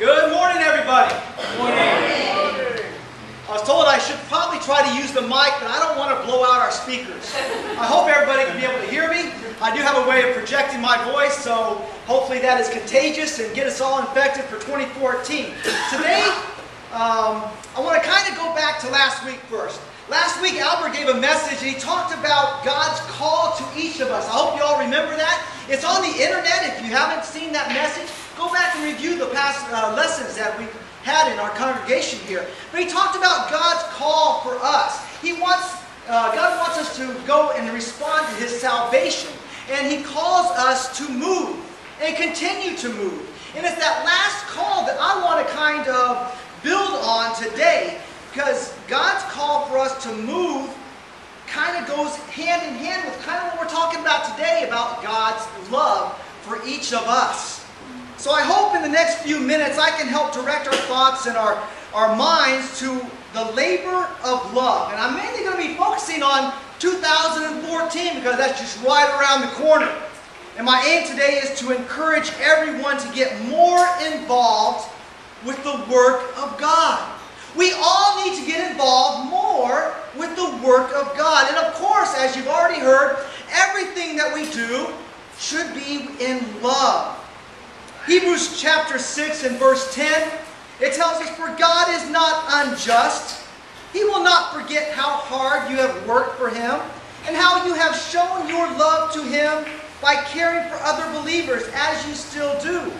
Good morning, everybody. Good morning. I was told I should probably try to use the mic, but I don't want to blow out our speakers. I hope everybody can be able to hear me. I do have a way of projecting my voice, so hopefully that is contagious and get us all infected for 2014. Today, um, I want to kind of go back to last week first. Last week, Albert gave a message and he talked about God's call to each of us. I hope you all remember that. It's on the internet. If you haven't seen that message, go back and review the past uh, lessons that we've had in our congregation here. But he talked about God's call for us. He wants, uh, God wants us to go and respond to His salvation. And He calls us to move and continue to move. And it's that last call that I want to kind of build on today because God's call for us to move kind of goes hand in hand with kind of what we're talking about today about God's love for each of us. So I hope in the next few minutes I can help direct our thoughts and our, our minds to the labor of love. And I'm mainly going to be focusing on 2014 because that's just right around the corner. And my aim today is to encourage everyone to get more involved with the work of God. We all need to get involved more with the work of God. And of course, as you've already heard, everything that we do should be in love. Hebrews chapter 6 and verse 10, it tells us, For God is not unjust. He will not forget how hard you have worked for Him and how you have shown your love to Him by caring for other believers as you still do.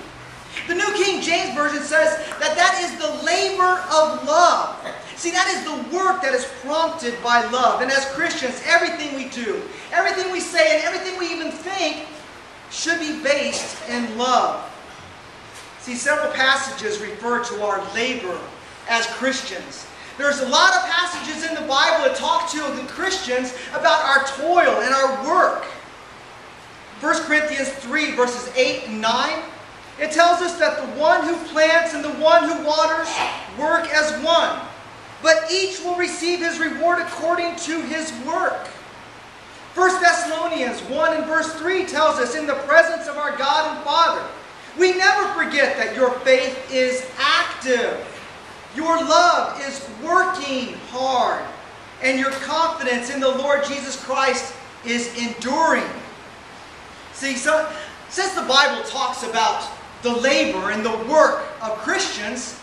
The New King James Version says that that is the labor of love. See, that is the work that is prompted by love. And as Christians, everything we do, everything we say, and everything we even think should be based in love. See, several passages refer to our labor as Christians. There's a lot of passages in the Bible that talk to the Christians about our toil and our work. 1 Corinthians 3, verses 8 and 9 it tells us that the one who plants and the one who waters work as one, but each will receive his reward according to his work. 1 Thessalonians 1 and verse 3 tells us, In the presence of our God and Father, we never forget that your faith is active, your love is working hard, and your confidence in the Lord Jesus Christ is enduring. See, so, since the Bible talks about the labor and the work of Christians,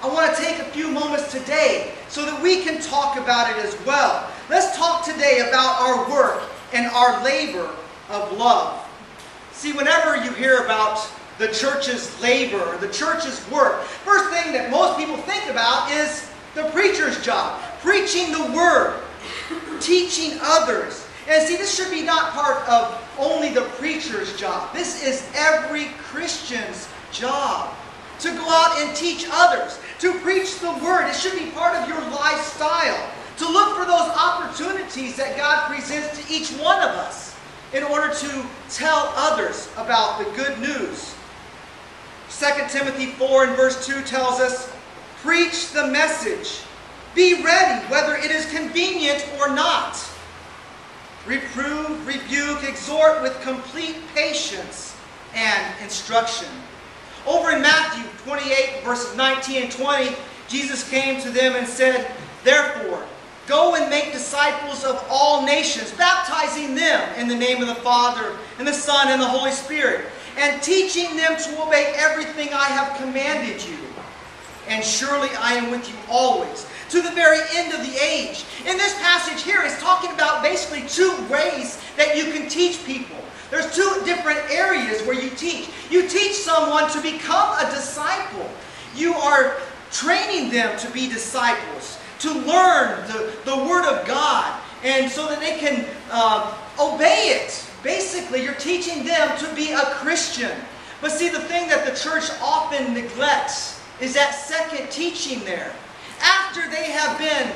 I want to take a few moments today so that we can talk about it as well. Let's talk today about our work and our labor of love. See, whenever you hear about the church's labor, the church's work, first thing that most people think about is the preacher's job, preaching the word, teaching others. And see, this should be not part of only the preacher's job. This is every Christian's job. To go out and teach others, to preach the word. It should be part of your lifestyle. To look for those opportunities that God presents to each one of us in order to tell others about the good news. 2 Timothy 4 and verse 2 tells us, Preach the message. Be ready, whether it is convenient or not reprove, rebuke, exhort with complete patience and instruction. Over in Matthew 28, verses 19 and 20, Jesus came to them and said, Therefore, go and make disciples of all nations, baptizing them in the name of the Father, and the Son, and the Holy Spirit, and teaching them to obey everything I have commanded you. And surely I am with you always to the very end of the age. In this passage here, it's talking about basically two ways that you can teach people. There's two different areas where you teach. You teach someone to become a disciple. You are training them to be disciples, to learn the, the Word of God, and so that they can uh, obey. Basically, you're teaching them to be a Christian. But see, the thing that the church often neglects is that second teaching there after they have been,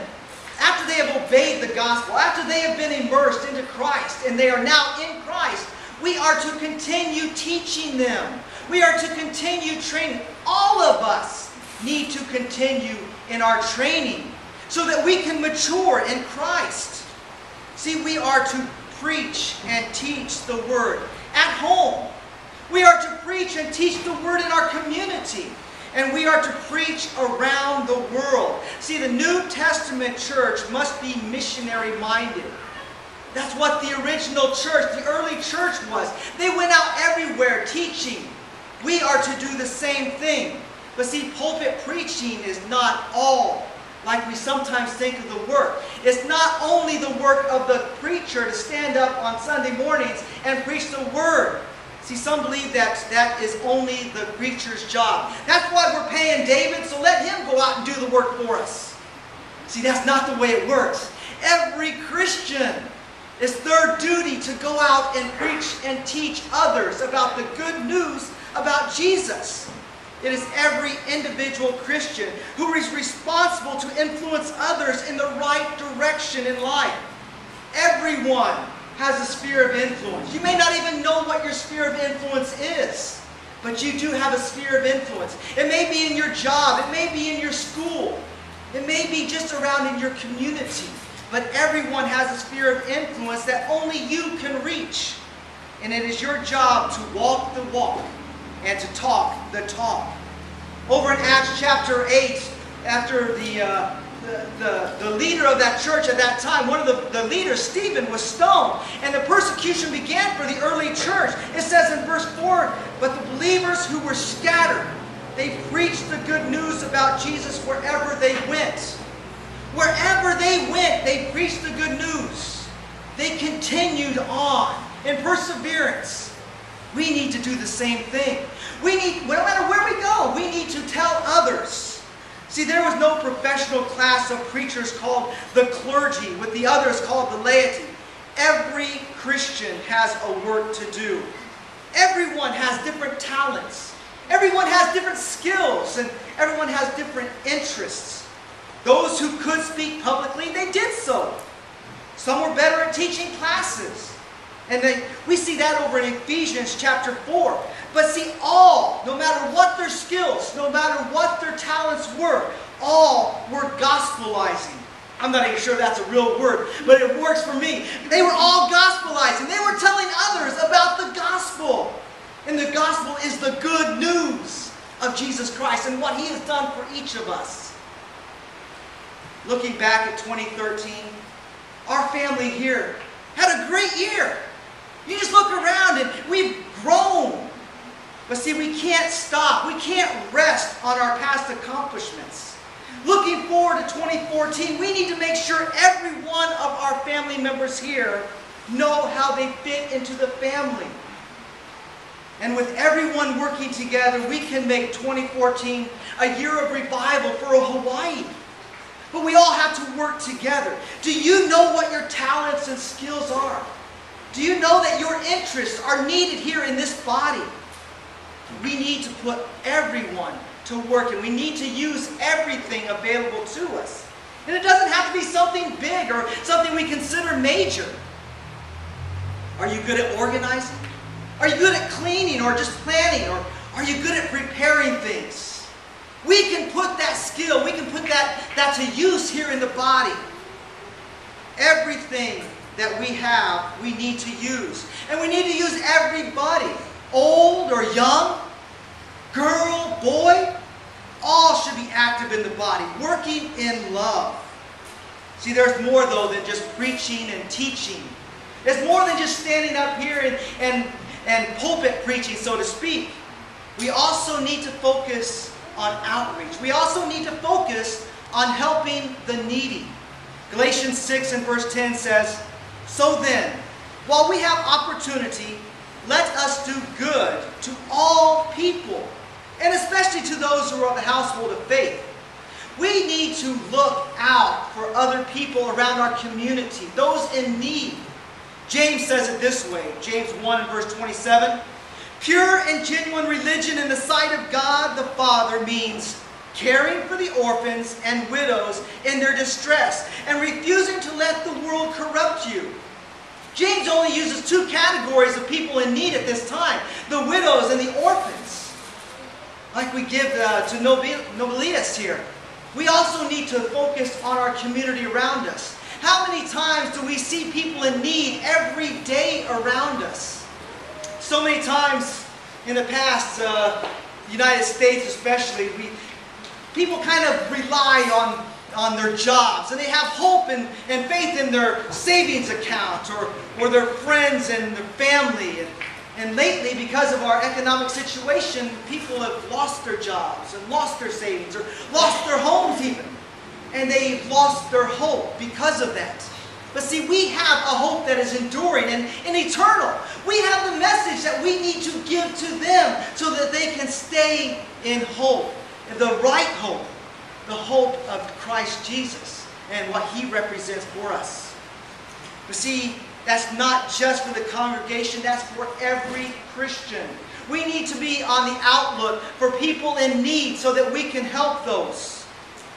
after they have obeyed the gospel, after they have been immersed into Christ and they are now in Christ, we are to continue teaching them. We are to continue training. All of us need to continue in our training so that we can mature in Christ. See, we are to preach and teach the Word at home. We are to preach and teach the Word in our community. And we are to preach around the world. See, the New Testament church must be missionary minded. That's what the original church, the early church was. They went out everywhere teaching. We are to do the same thing. But see, pulpit preaching is not all like we sometimes think of the work. It's not only the work of the preacher to stand up on Sunday mornings and preach the word. See, some believe that that is only the preacher's job. That's why we're paying David, so let him go out and do the work for us. See, that's not the way it works. Every Christian it's their duty to go out and preach and teach others about the good news about Jesus. It is every individual Christian who is responsible to influence others in the right direction in life. Everyone has a sphere of influence. You may not even know what your sphere of influence is, but you do have a sphere of influence. It may be in your job, it may be in your school, it may be just around in your community. But everyone has a sphere of influence that only you can reach. And it is your job to walk the walk and to talk the talk. Over in Acts chapter 8, after the, uh, the, the, the, leader of that church at that time, one of the, the leaders, Stephen, was stoned. And the persecution began for the early church. It says in verse 4, But the believers who were scattered, they preached the good news about Jesus wherever they went. Wherever they went, they preached the good news. They continued on in perseverance. We need to do the same thing. We need, no matter where we go, we need to tell others. See, there was no professional class of preachers called the clergy, with the others called the laity. Every Christian has a work to do. Everyone has different talents. Everyone has different skills, and everyone has different interests. Those who could speak publicly, they did so. Some were better at teaching classes. And they, we see that over in Ephesians chapter 4. But see, all, no matter what their skills, no matter what their talents were, all were gospelizing. I'm not even sure that's a real word, but it works for me. They were all gospelizing. They were telling others about the gospel. And the gospel is the good news of Jesus Christ and what he has done for each of us looking back at 2013, our family here had a great year. You just look around and we've grown. But see, we can't stop. We can't rest on our past accomplishments. Looking forward to 2014, we need to make sure every one of our family members here know how they fit into the family. And with everyone working together, we can make 2014 a year of revival for Hawaii. But we all have to work together. Do you know what your talents and skills are? Do you know that your interests are needed here in this body? We need to put everyone to work and we need to use everything available to us. And it doesn't have to be something big or something we consider major. Are you good at organizing? Are you good at cleaning or just planning? Or are you good at preparing things? We can put that skill, we can put that, that to use here in the body. Everything that we have, we need to use. And we need to use everybody, old or young, girl, boy, all should be active in the body, working in love. See, there's more, though, than just preaching and teaching. It's more than just standing up here and, and, and pulpit preaching, so to speak. We also need to focus on outreach. We also need to focus on helping the needy. Galatians 6 and verse 10 says, So then, while we have opportunity, let us do good to all people, and especially to those who are of the household of faith. We need to look out for other people around our community, those in need. James says it this way James 1 and verse 27 Pure and genuine religion in the sight of God the Father means caring for the orphans and widows in their distress and refusing to let the world corrupt you. James only uses two categories of people in need at this time the widows and the orphans. Like we give uh, to Nobelius here. We also need to focus on our community around us. How many times do we see people in need every day around us? so many times in the past, uh, United States especially, we, people kind of rely on, on their jobs and they have hope and, and faith in their savings account or, or their friends and their family. And, and lately, because of our economic situation, people have lost their jobs and lost their savings or lost their homes even. And they've lost their hope because of that. But see, we have a hope that is enduring and, and eternal. We have the message that we need to give to them so that they can stay in hope, the right hope, the hope of Christ Jesus and what he represents for us. But see, that's not just for the congregation, that's for every Christian. We need to be on the outlook for people in need so that we can help those.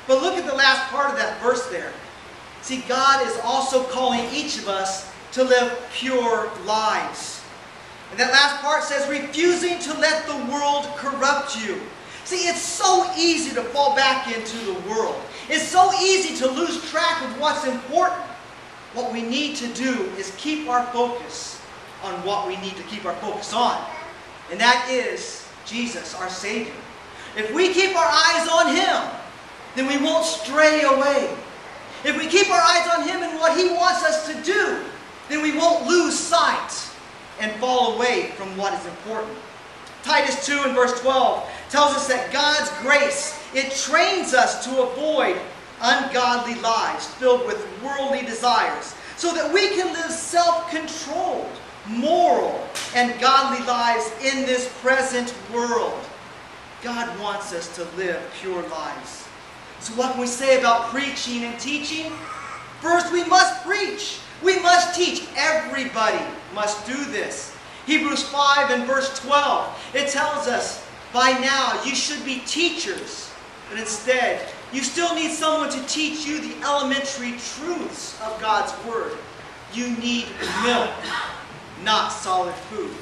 But look at the last part of that verse there. See, God is also calling each of us to live pure lives. And that last part says, refusing to let the world corrupt you. See, it's so easy to fall back into the world. It's so easy to lose track of what's important. What we need to do is keep our focus on what we need to keep our focus on. And that is Jesus, our Savior. If we keep our eyes on Him, then we won't stray away. If we keep our eyes on Him and what He wants us to do, then we won't lose sight and fall away from what is important. Titus 2 and verse 12 tells us that God's grace, it trains us to avoid ungodly lives filled with worldly desires so that we can live self-controlled, moral, and godly lives in this present world. God wants us to live pure lives. So what can we say about preaching and teaching? First, we must preach. We must teach. Everybody must do this. Hebrews 5 and verse 12, it tells us, by now you should be teachers. But instead, you still need someone to teach you the elementary truths of God's Word. You need milk, not solid food.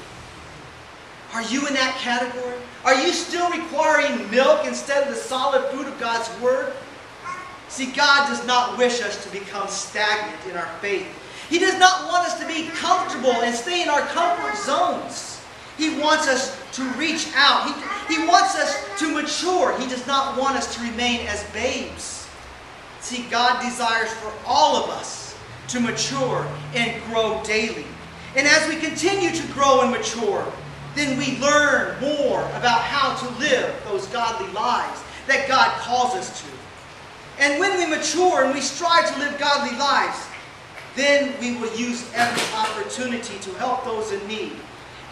Are you in that category? Are you still requiring milk instead of the solid food of God's Word? See, God does not wish us to become stagnant in our faith. He does not want us to be comfortable and stay in our comfort zones. He wants us to reach out. He, he wants us to mature. He does not want us to remain as babes. See, God desires for all of us to mature and grow daily. And as we continue to grow and mature, then we learn more about how to live those godly lives that God calls us to. And when we mature and we strive to live godly lives, then we will use every opportunity to help those in need.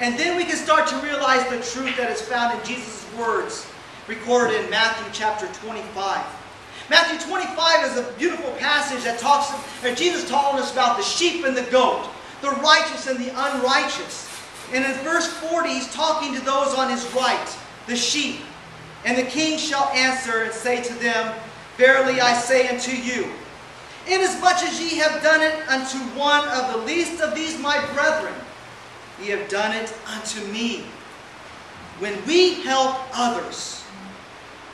And then we can start to realize the truth that is found in Jesus' words recorded in Matthew chapter 25. Matthew 25 is a beautiful passage that talks, that Jesus taught us about the sheep and the goat, the righteous and the unrighteous. And in verse 40, he's talking to those on his right, the sheep. And the king shall answer and say to them, Verily I say unto you, inasmuch as ye have done it unto one of the least of these my brethren, ye have done it unto me. When we help others,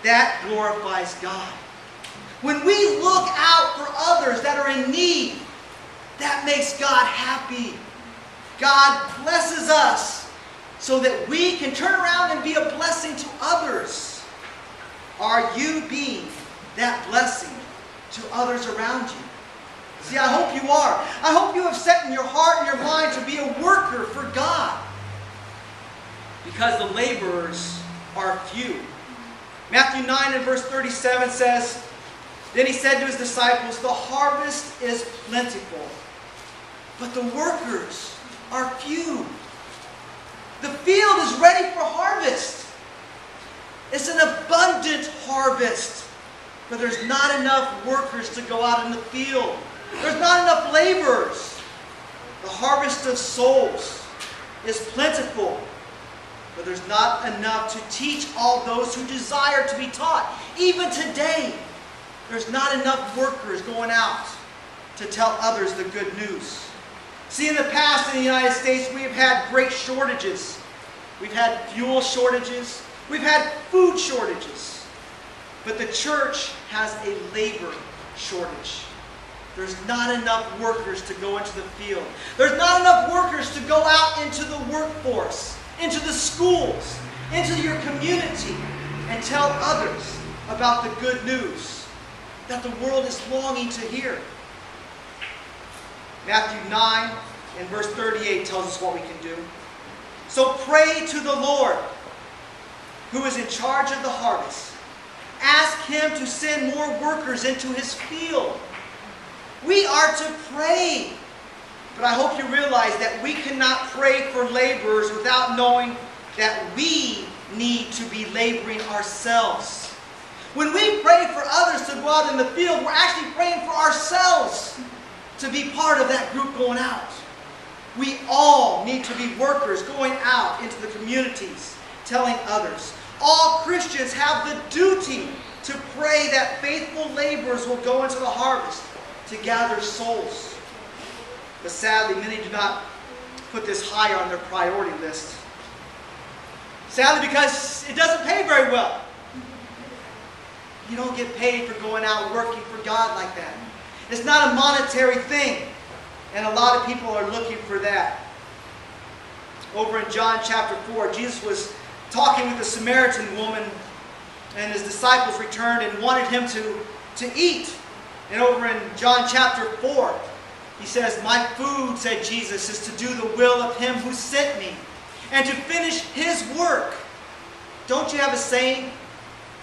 that glorifies God. When we look out for others that are in need, that makes God happy. God blesses us so that we can turn around and be a blessing to others. Are you being that blessing to others around you? See, I hope you are. I hope you have set in your heart and your mind to be a worker for God. Because the laborers are few. Matthew 9 and verse 37 says, Then he said to his disciples, The harvest is plentiful, but the workers are few. The field is ready for harvest. It's an abundant harvest, but there's not enough workers to go out in the field. There's not enough laborers. The harvest of souls is plentiful, but there's not enough to teach all those who desire to be taught. Even today, there's not enough workers going out to tell others the good news. See, in the past in the United States, we have had great shortages. We've had fuel shortages. We've had food shortages. But the church has a labor shortage. There's not enough workers to go into the field. There's not enough workers to go out into the workforce, into the schools. into your community and tell others about the good news that the world is longing to hear. Matthew 9 and verse 38 tells us what we can do. So pray to the Lord, who is in charge of the harvest. Ask him to send more workers into his field. We are to pray. But I hope you realize that we cannot pray for laborers without knowing that we need to be laboring ourselves. When we pray for others to go out in the field, we're actually praying for ourselves to be part of that group going out. We all need to be workers going out into the communities, telling others. All Christians have the duty to pray that faithful laborers will go into the harvest to gather souls. But sadly, many do not put this high on their priority list. Sadly, because it doesn't pay very well. You don't get paid for going out working for God like that. It's not a monetary thing. And a lot of people are looking for that. Over in John chapter 4, Jesus was talking with a Samaritan woman, and his disciples returned and wanted him to, to eat. And over in John chapter 4, he says, My food, said Jesus, is to do the will of him who sent me and to finish his work. Don't you have a saying?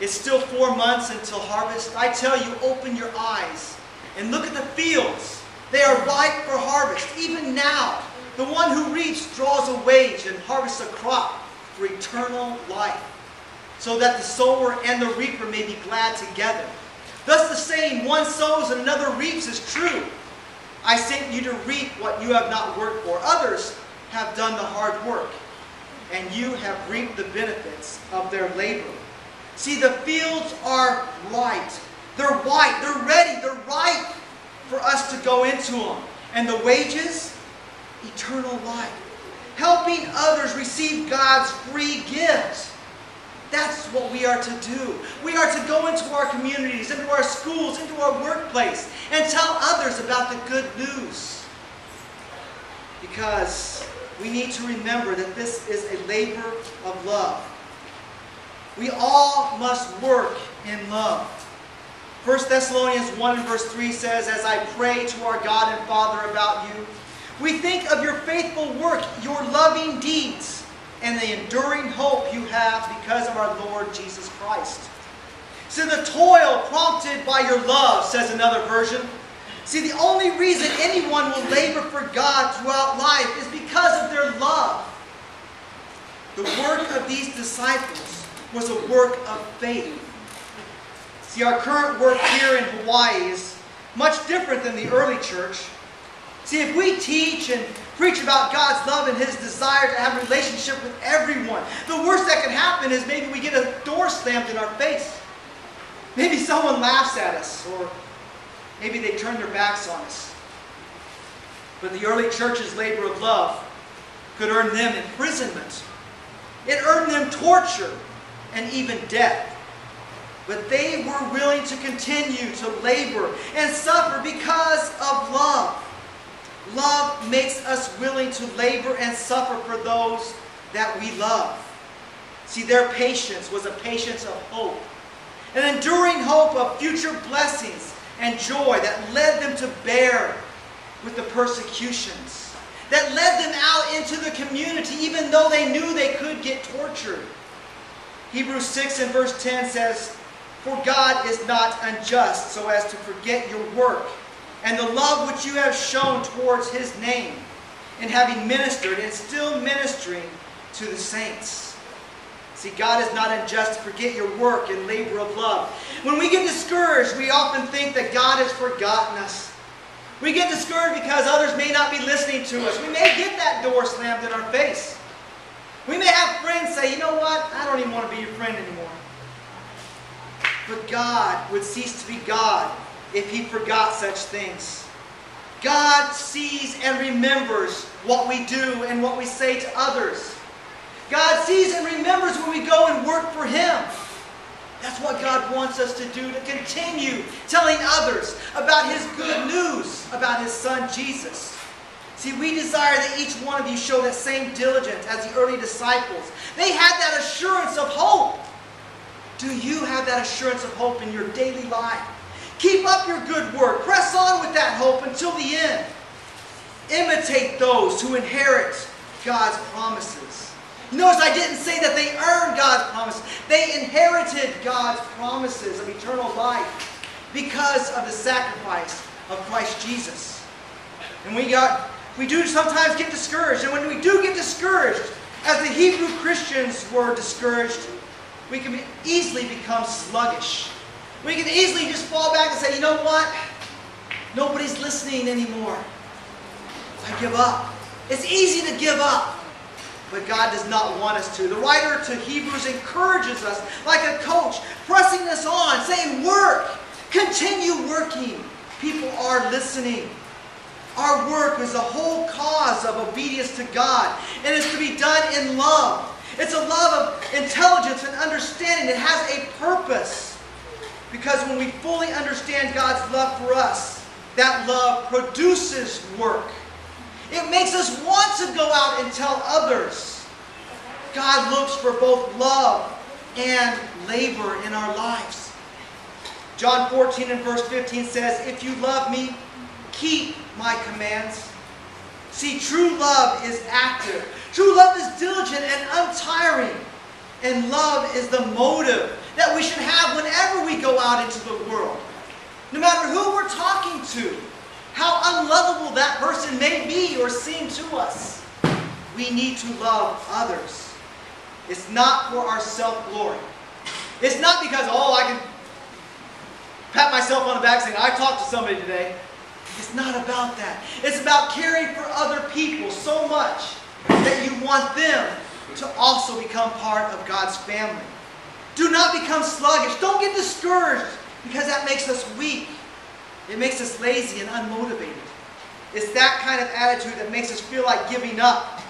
It's still four months until harvest. I tell you, open your eyes and look at the fields. They are ripe for harvest. Even now, the one who reaps draws a wage and harvests a crop for eternal life, so that the sower and the reaper may be glad together. Thus the saying, one sows and another reaps, is true. I sent you to reap what you have not worked for. Others have done the hard work, and you have reaped the benefits of their labor. See, the fields are white. They're white. They're ready. They're ripe for us to go into them. And the wages? Eternal life. Helping others receive God's free gift. That's what we are to do. We are to go into our communities, into our schools, into our workplace, and tell others about the good news. Because we need to remember that this is a labor of love. We all must work in love. 1 Thessalonians 1 and verse 3 says, As I pray to our God and Father about you, we think of your faithful work, your loving deeds, and the enduring hope you have because of our Lord Jesus Christ. See, the toil prompted by your love, says another version. See, the only reason anyone will labor for God throughout life is because of their love. The work of these disciples was a work of faith. See, our current work here in Hawaii is much different than the early church. See, if we teach and preach about God's love and His desire to have a relationship with everyone, the worst that can happen is maybe we get a door slammed in our face. Maybe someone laughs at us, or maybe they turn their backs on us. But the early church's labor of love could earn them imprisonment. It earned them torture and even death. But they were willing to continue to labor and suffer because of love. Love makes us willing to labor and suffer for those that we love. See, their patience was a patience of hope, an enduring hope of future blessings and joy that led them to bear with the persecutions, that led them out into the community, even though they knew they could get tortured. Hebrews 6 and verse 10 says, For God is not unjust so as to forget your work and the love which you have shown towards his name in having ministered and still ministering to the saints. See, God is not unjust to forget your work and labor of love. When we get discouraged, we often think that God has forgotten us. We get discouraged because others may not be listening to us. We may get that door slammed in our face. We may have friends say, you know what? I don't even want to be your friend anymore. But God would cease to be God if he forgot such things. God sees and remembers what we do and what we say to others. God sees and remembers when we go and work for him. That's what God wants us to do, to continue telling others about his good news about his son Jesus. See, we desire that each one of you show that same diligence as the early disciples. They had that assurance of hope. Do you have that assurance of hope in your daily life? Keep up your good work. Press on with that hope until the end. Imitate those who inherit God's promises. Notice I didn't say that they earned God's promise. They inherited God's promises of eternal life because of the sacrifice of Christ Jesus. And we got we do sometimes get discouraged. And when we do get discouraged, as the Hebrew Christians were discouraged, we can easily become sluggish. We can easily just fall back and say, you know what? Nobody's listening anymore. I give up. It's easy to give up. But God does not want us to. The writer to Hebrews encourages us like a coach, pressing us on, saying, work. Continue working. People are listening. Our work is the whole cause of obedience to God. And it's to be done in love. It's a love of intelligence and understanding. It has a purpose. Because when we fully understand God's love for us, that love produces work. It makes us want to go out and tell others. God looks for both love and labor in our lives. John 14 and verse 15 says, If you love me, keep my commands. See, true love is active. True love is diligent and untiring. And love is the motive that we should have whenever we go out into the world. No matter who we're talking to, how unlovable that person may be or seem to us, we need to love others. It's not for our self-glory. It's not because, oh, I can pat myself on the back saying, I talked to somebody today. It's not about that. It's about caring for other people so much that you want them to also become part of God's family. Do not become sluggish. Don't get discouraged because that makes us weak. It makes us lazy and unmotivated. It's that kind of attitude that makes us feel like giving up.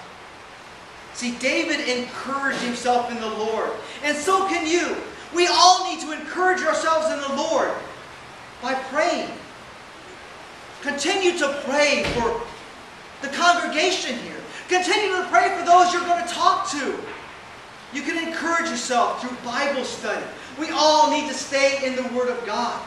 See, David encouraged himself in the Lord. And so can you. We all need to encourage ourselves in the Lord by praying. Continue to pray for the congregation here. Continue to pray for those you're going to talk to. You can encourage yourself through Bible study. We all need to stay in the Word of God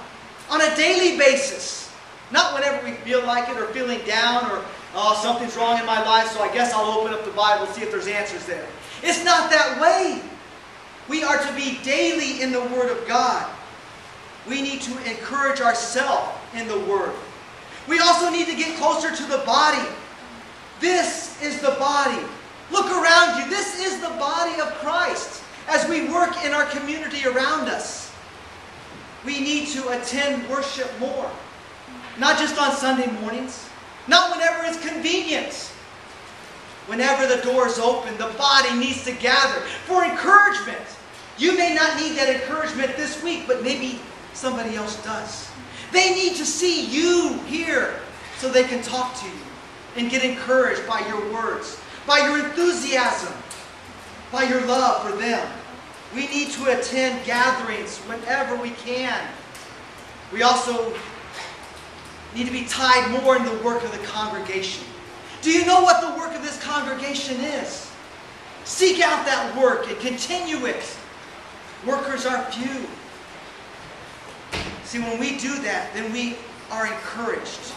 on a daily basis. Not whenever we feel like it or feeling down or oh, something's wrong in my life, so I guess I'll open up the Bible and see if there's answers there. It's not that way. We are to be daily in the Word of God. We need to encourage ourselves in the Word. We also need to get closer to the body. This is the body. Look around you. This is the body of Christ as we work in our community around us. We need to attend worship more. Not just on Sunday mornings. Not whenever it's convenient. Whenever the door is open, the body needs to gather for encouragement. You may not need that encouragement this week, but maybe somebody else does. They need to see you here so they can talk to you and get encouraged by your words, by your enthusiasm, by your love for them. We need to attend gatherings whenever we can. We also need to be tied more in the work of the congregation. Do you know what the work of this congregation is? Seek out that work and continue it. Workers are few. See, when we do that, then we are encouraged.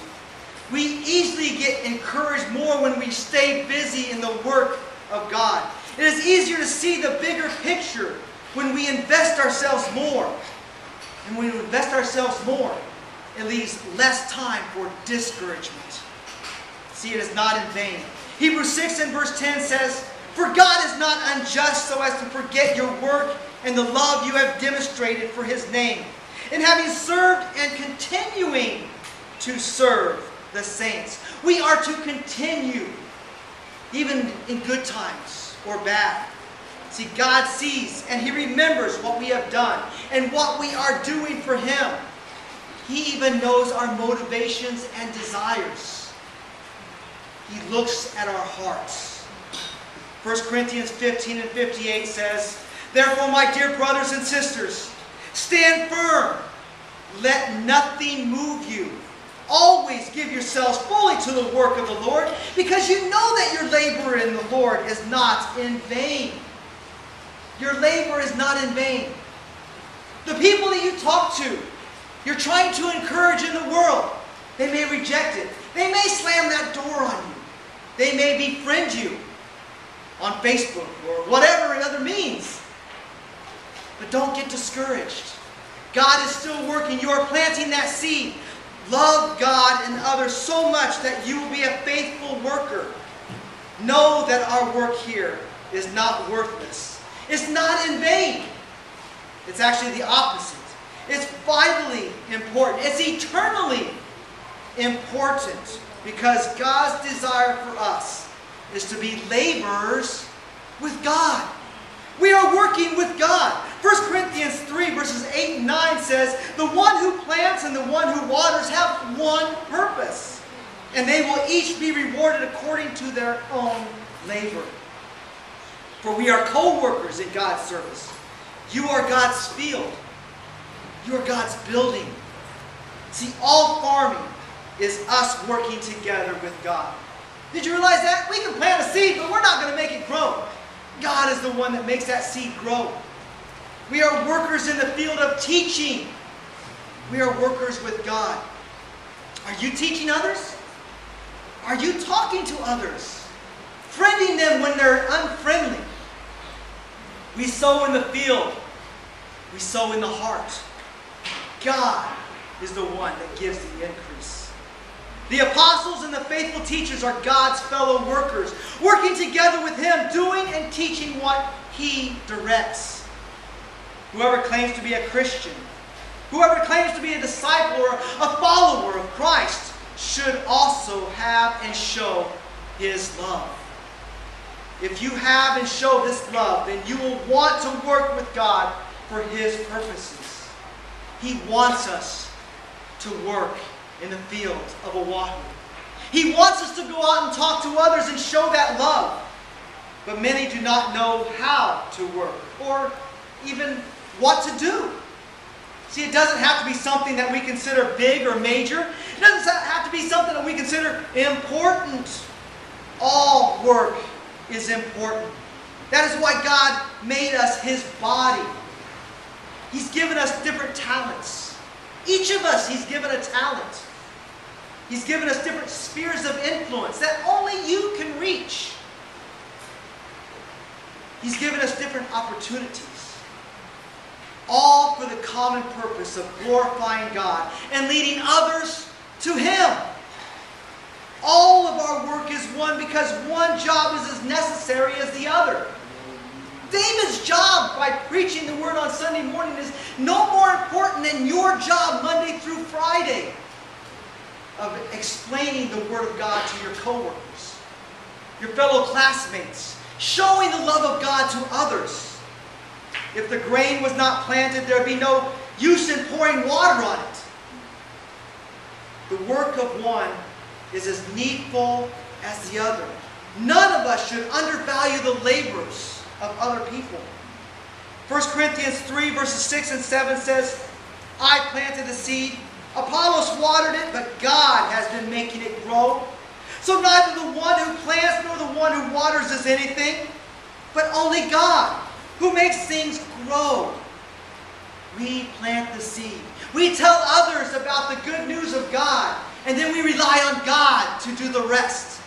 We easily get encouraged more when we stay busy in the work of God. It is easier to see the bigger picture when we invest ourselves more. And when we invest ourselves more, it leaves less time for discouragement. See, it is not in vain. Hebrews 6 and verse 10 says, For God is not unjust so as to forget your work and the love you have demonstrated for his name and having served and continuing to serve the saints. We are to continue, even in good times or bad. See, God sees and He remembers what we have done and what we are doing for Him. He even knows our motivations and desires. He looks at our hearts. 1 Corinthians 15 and 58 says, Therefore, my dear brothers and sisters, Stand firm. Let nothing move you. Always give yourselves fully to the work of the Lord, because you know that your labor in the Lord is not in vain. Your labor is not in vain. The people that you talk to, you're trying to encourage in the world, they may reject it. They may slam that door on you. They may befriend you on Facebook or whatever other means. But don't get discouraged. God is still working. You are planting that seed. Love God and others so much that you will be a faithful worker. Know that our work here is not worthless. It's not in vain. It's actually the opposite. It's vitally important. It's eternally important because God's desire for us is to be laborers with God. We are working with God. 1 Corinthians 3, verses 8 and 9 says, The one who plants and the one who waters have one purpose, and they will each be rewarded according to their own labor. For we are co workers in God's service. You are God's field, you are God's building. See, all farming is us working together with God. Did you realize that? We can plant a seed, but we're not going to make it grow. God is the one that makes that seed grow. We are workers in the field of teaching. We are workers with God. Are you teaching others? Are you talking to others? Friending them when they're unfriendly? We sow in the field. We sow in the heart. God is the one that gives the increase. The apostles and the faithful teachers are God's fellow workers, working together with Him, doing and teaching what He directs. Whoever claims to be a Christian, whoever claims to be a disciple or a follower of Christ, should also have and show His love. If you have and show this love, then you will want to work with God for His purposes. He wants us to work in the field of Oahu. He wants us to go out and talk to others and show that love. But many do not know how to work or even what to do. See, it doesn't have to be something that we consider big or major. It doesn't have to be something that we consider important. All work is important. That is why God made us His body. He's given us different talents. Each of us, He's given a talent. He's given us different spheres of influence that only you can reach. He's given us different opportunities. All for the common purpose of glorifying God and leading others to Him. All of our work is one because one job is as necessary as the other. David's job by preaching the word on Sunday morning is no more important than your job Monday through Friday of explaining the Word of God to your coworkers, your fellow classmates, showing the love of God to others. If the grain was not planted, there'd be no use in pouring water on it. The work of one is as needful as the other. None of us should undervalue the labors of other people. 1 Corinthians 3, verses 6 and 7 says, I planted the seed, Apollos watered it, but God has been making it grow. So neither the one who plants nor the one who waters is anything, but only God who makes things grow. We plant the seed. We tell others about the good news of God, and then we rely on God to do the rest,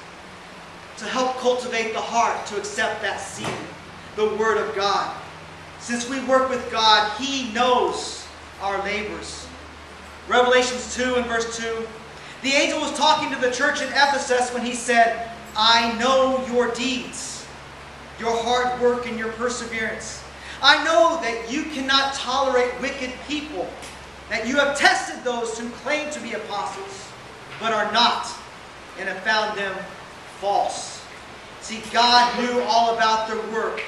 to help cultivate the heart to accept that seed, the Word of God. Since we work with God, He knows our labors. Revelations 2 and verse 2. The angel was talking to the church in Ephesus when he said, I know your deeds, your hard work, and your perseverance. I know that you cannot tolerate wicked people, that you have tested those who claim to be apostles, but are not, and have found them false. See, God knew all about their work.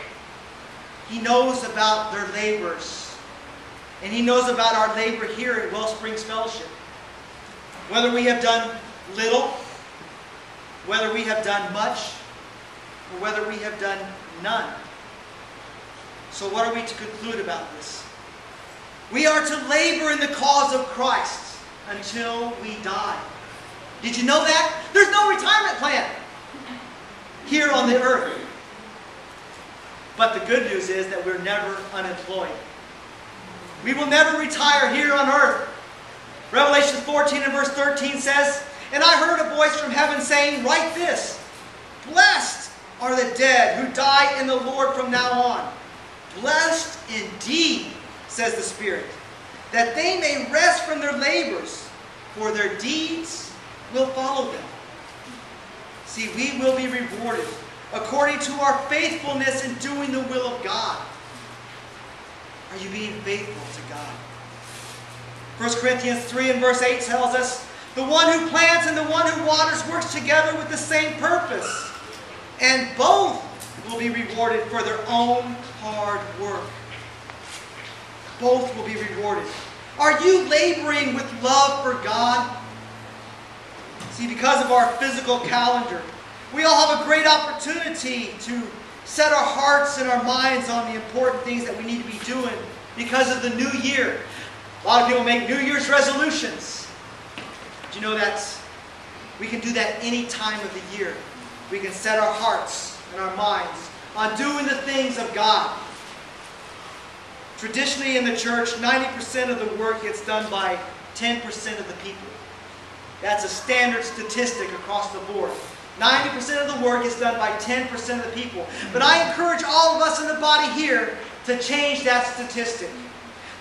He knows about their labors. And He knows about our labor here at Wellsprings Fellowship. Whether we have done little, whether we have done much, or whether we have done none. So, what are we to conclude about this? We are to labor in the cause of Christ until we die. Did you know that? There's no retirement plan here on the earth. But the good news is that we're never unemployed. We will never retire here on earth. Revelation 14 and verse 13 says, And I heard a voice from heaven saying, Write this Blessed are the dead who die in the Lord from now on. Blessed indeed, says the Spirit, that they may rest from their labors, for their deeds will follow them. See, we will be rewarded according to our faithfulness in doing the will of God. Are you being faithful to God? 1 Corinthians 3 and verse 8 tells us, The one who plants and the one who waters works together with the same purpose, and both will be rewarded for their own hard work. Both will be rewarded. Are you laboring with love for God? See, because of our physical calendar, we all have a great opportunity to set our hearts and our minds on the important things that we need to be doing because of the new year. A lot of people make New Year's resolutions. Do you know that we can do that any time of the year? We can set our hearts and our minds on doing the things of God. Traditionally in the church, 90% of the work gets done by 10% of the people. That's a standard statistic across the board. 90% of the work is done by 10% of the people. But I encourage all of us in the body here to change that statistic.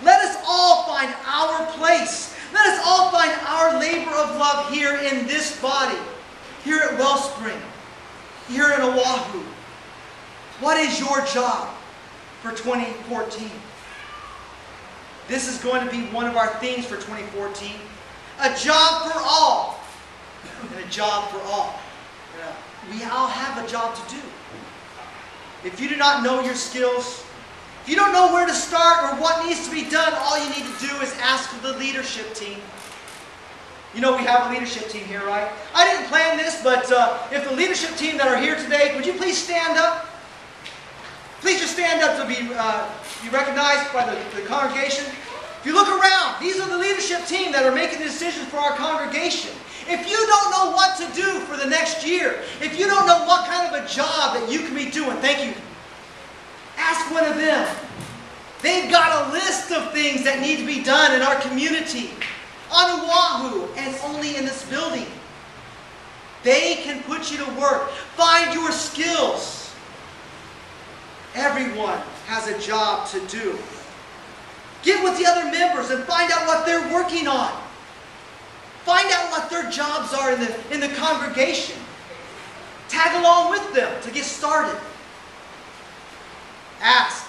Let us all find our place. Let us all find our labor of love here in this body, here at Wellspring, here in Oahu. What is your job for 2014? This is going to be one of our themes for 2014 a job for all, and a job for all. We all have a job to do. If you do not know your skills, if you don't know where to start or what needs to be done, all you need to do is ask the leadership team. You know we have a leadership team here, right? I didn't plan this, but uh, if the leadership team that are here today, would you please stand up? Please just stand up to be, uh, be recognized by the, the congregation. If you look around, these are the leadership team that are making the decisions for our congregation. If you don't know what to do for the next year, if you don't know what kind of a job that you can be doing, thank you. Ask one of them. They've got a list of things that need to be done in our community, on Oahu, and only in this building. They can put you to work. Find your skills. Everyone has a job to do. Get with the other members and find out what they're working on. Find out what their jobs are in the, in the congregation. Tag along with them to get started. Ask,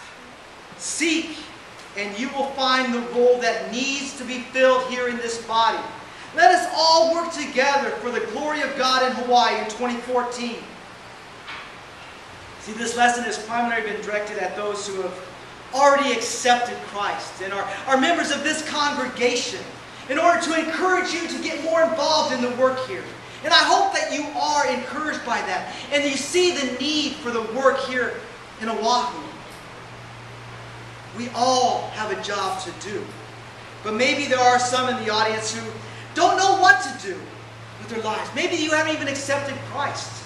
seek, and you will find the role that needs to be filled here in this body. Let us all work together for the glory of God in Hawaii in 2014. See, this lesson has primarily been directed at those who have already accepted Christ and are, are members of this congregation in order to encourage you to get more involved in the work here. And I hope that you are encouraged by that and you see the need for the work here in Oahu. We all have a job to do. But maybe there are some in the audience who don't know what to do with their lives. Maybe you haven't even accepted Christ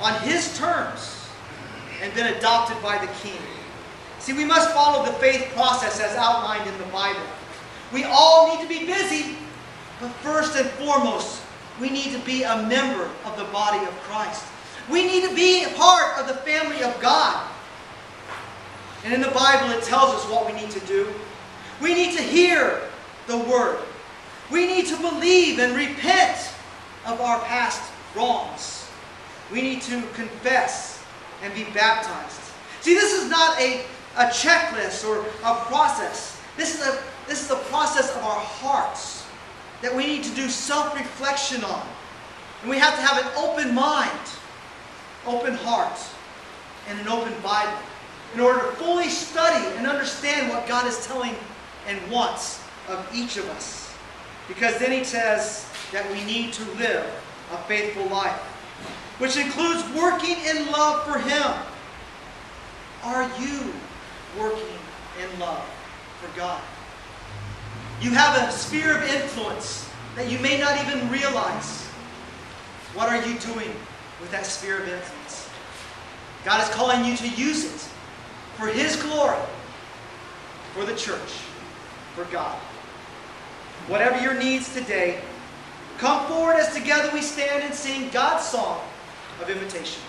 on His terms and been adopted by the King. See, we must follow the faith process as outlined in the Bible. We all need to be busy, but first and foremost, we need to be a member of the body of Christ. We need to be a part of the family of God. And in the Bible, it tells us what we need to do. We need to hear the Word. We need to believe and repent of our past wrongs. We need to confess and be baptized. See, this is not a a checklist or a process. This is a, this is a process of our hearts that we need to do self-reflection on. And we have to have an open mind, open heart, and an open Bible in order to fully study and understand what God is telling and wants of each of us. Because then he says that we need to live a faithful life, which includes working in love for him. Are you working in love for God. You have a sphere of influence that you may not even realize. What are you doing with that sphere of influence? God is calling you to use it for His glory, for the church, for God. Whatever your needs today, come forward as together we stand and sing God's song of invitation.